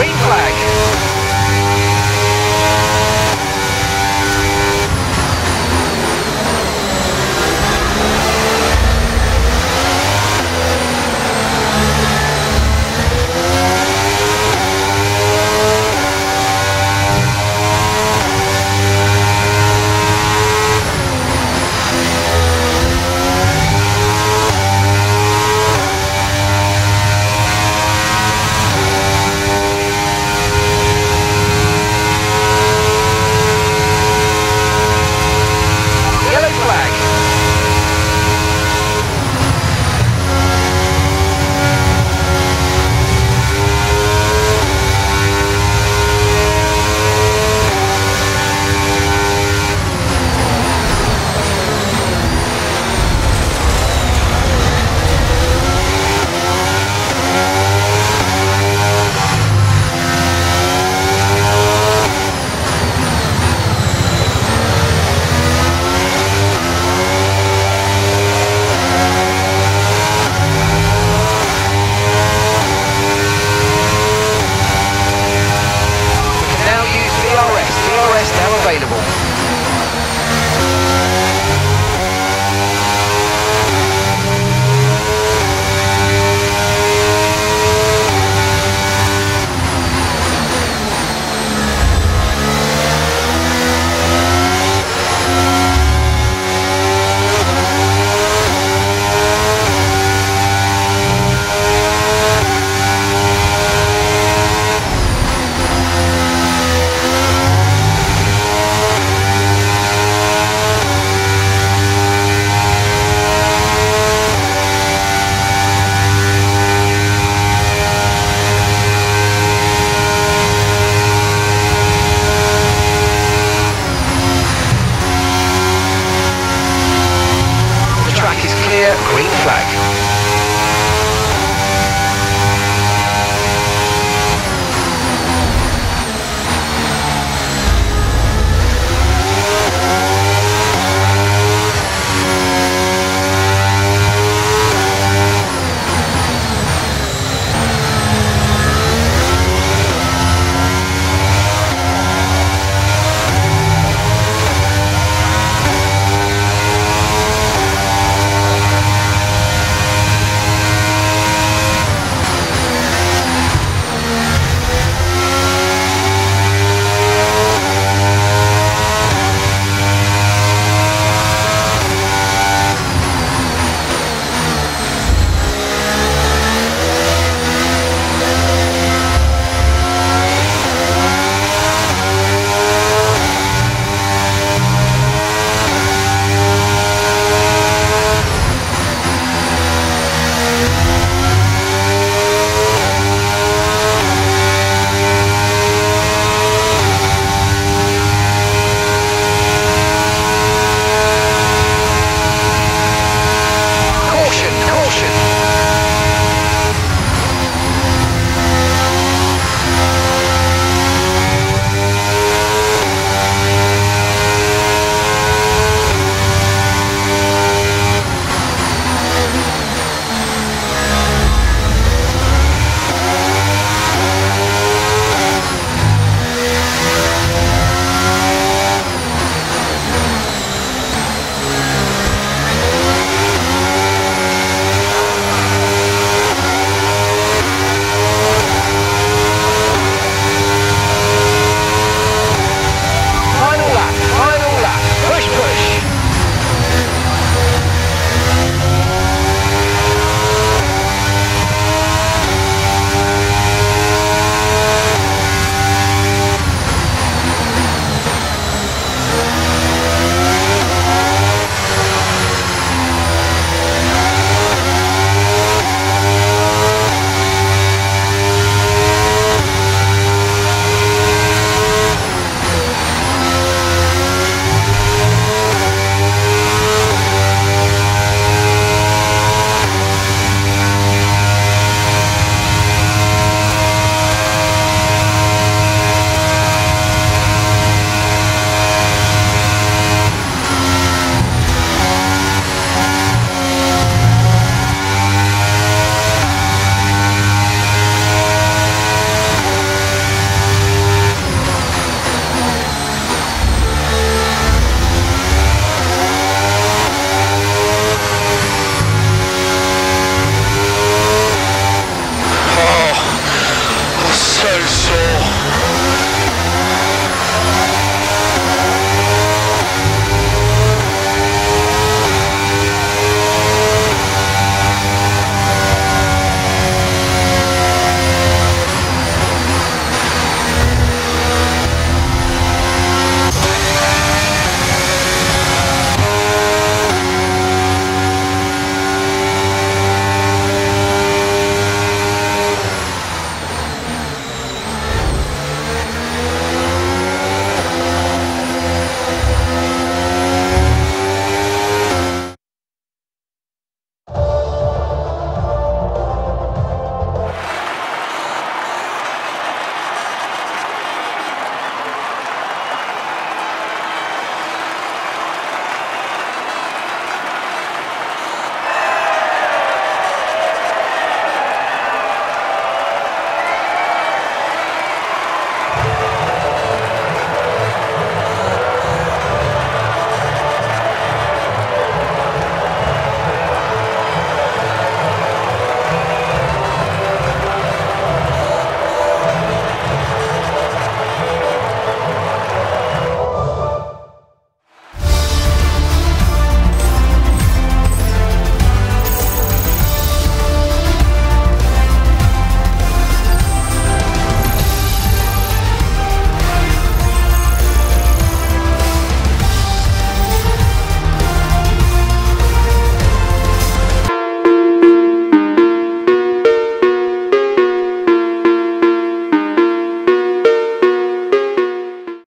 green flag.